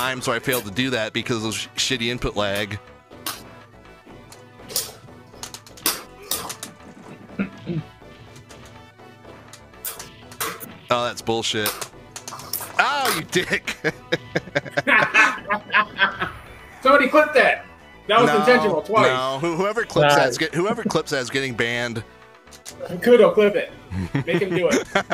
time, so I failed to do that because of sh- shitty input lag. Oh, that's bullshit. Oh, you dick. Somebody clip that. That was no, intentional twice. No, whoever clips nice. get whoever clips that's getting banned. Kudo, clip it. Make him do it.